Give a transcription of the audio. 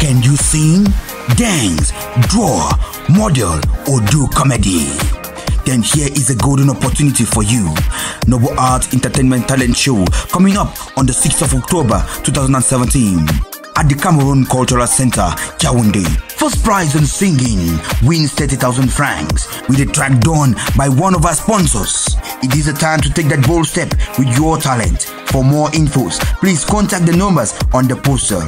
Can you sing, dance, draw, model, or do comedy? Then here is a golden opportunity for you. Noble Art Entertainment Talent Show coming up on the 6th of October 2017 at the Cameroon Cultural Center, Yaoundé. First prize in singing wins 30,000 francs with a track done by one of our sponsors. It is a time to take that bold step with your talent. For more infos, please contact the numbers on the poster.